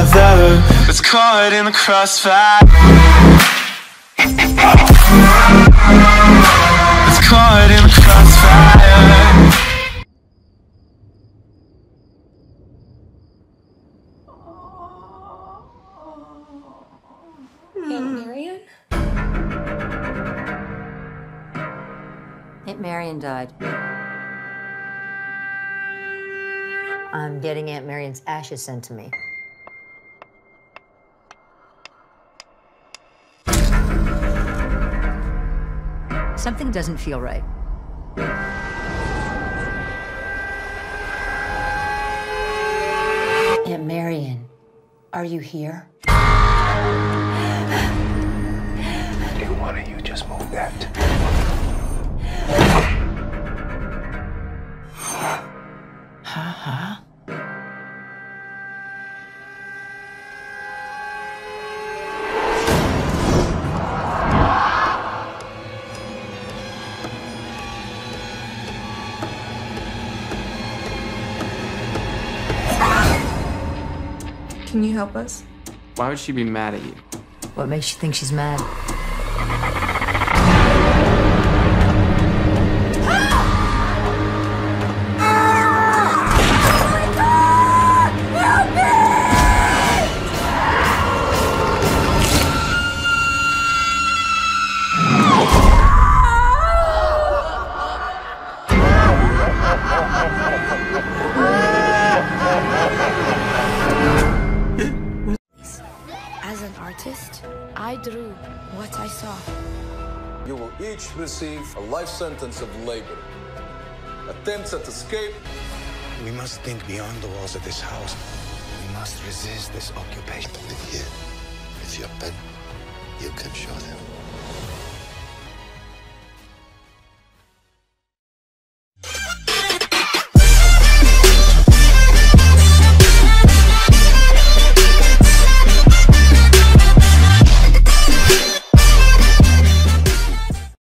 another that's caught in the crossfire. That's caught in the crossfire. Aunt Marion? Aunt Marion died. I'm getting Aunt Marion's ashes sent to me. Something doesn't feel right. Aunt Marion, are you here? Do one of you just move that? Can you help us? Why would she be mad at you? What makes you think she's mad? Artist, I drew what I saw. You will each receive a life sentence of labor. Attempts at escape We must think beyond the walls of this house. We must resist this occupation. With you, with your pen, you can show them